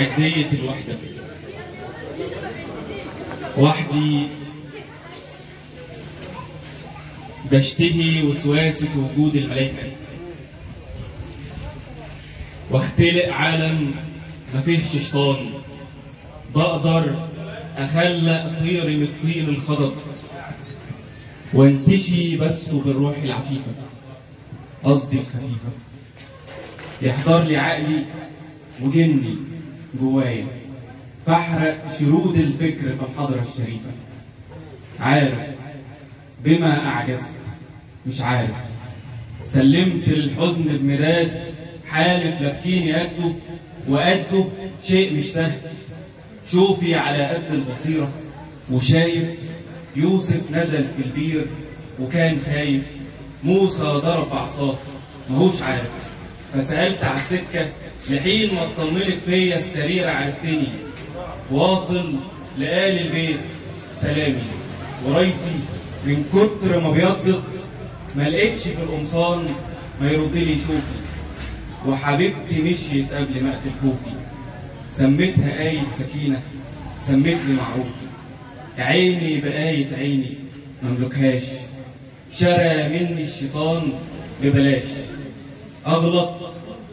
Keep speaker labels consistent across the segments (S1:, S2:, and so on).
S1: عدية الوحدة. وحدي بشتهي وسواسي في وجود الملائكة واختلق عالم ما فيهش شيطان. بقدر اخلق طير من الطين الخضر وانتشي بس بالروح العفيفة. قصدي الخفيفة. يحضر لي عقلي وجني. جوايا. فاحرق شرود الفكر في الحضرة الشريفة. عارف بما أعجزت. مش عارف. سلمت للحزن بمداد حالف لبكيني قده وقده شيء مش سهل. شوفي على قد البصيرة وشايف يوسف نزل في البير وكان خايف. موسى ضرب بعصاه ماهوش عارف. فسألت على السكة لحين ما اطمنت فيا السريرة عرفتني. واصل لآل البيت سلامي. ورايتي من كتر ما بيضت ما لقيتش في القمصان ما يرد لي شوفي. وحبيبتي مشيت قبل ما أقتل خوفي. سميتها آية سكينة سميتني معروفي. عيني بآية عيني مملكهاش شرى مني الشيطان ببلاش. أغلط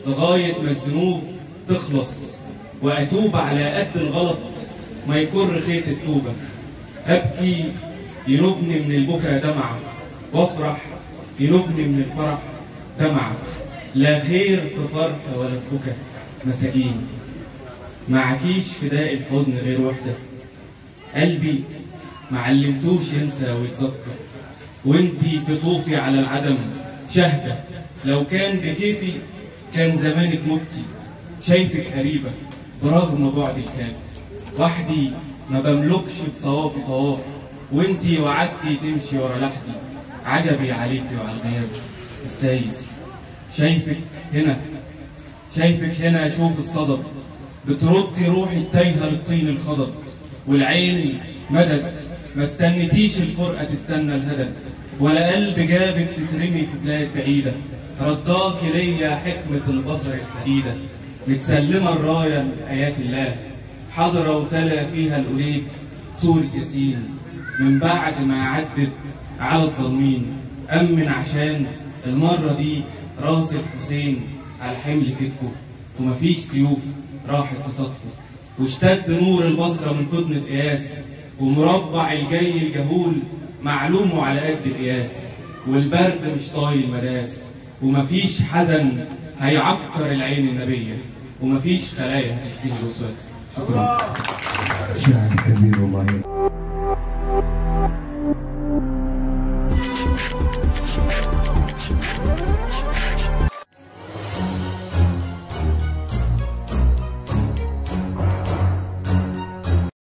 S1: لغاية ما الذنوب تخلص وأتوب على قد الغلط ما يكر خيط التوبة. أبكي ينوبني من البكا دمعة وأفرح ينوبني من الفرح دمعة. لا خير في فرح ولا في بكا مساجين معكيش فداء الحزن غير وحدة. قلبي معلمتوش ينسى ويتذكر. وانتي في طوفي على العدم شاهدة لو كان بكيفي كان زمانك متي شايفك قريبة برغم بعد الكاف. وحدي ما بملكش في طوافي طواف وانتي وعدتي تمشي ورا لحدي. عجبي عليكي وعلى الغياب. السايس شايفك هنا شايفك هنا أشوف الصدد بتردي روحي التايهة للطين الخضر والعين مدد ما استنيتيش الفرقة تستنى الهدد. ولا قلب جابك تترمي في بلاد بعيدة. رداكي ليا حكمة البصر الحديدة متسلمة الراية لايات الله. حضره وتلا فيها القليب سوره ياسين. من بعد ما عدت على الظالمين أمن عشان المرة دي راس الحسين على حمل كتفه. ومفيش سيوف راحت تصادفه واشتد نور البصرة من فطنة قياس ومربع الجاي الجهول معلومه على قد القياس. والبرد مش طايل مداس ومفيش حزن هيعكر العين النبية ومفيش خلايا هتشتهي الوسواس شكرا.
S2: شاعر كبير والله.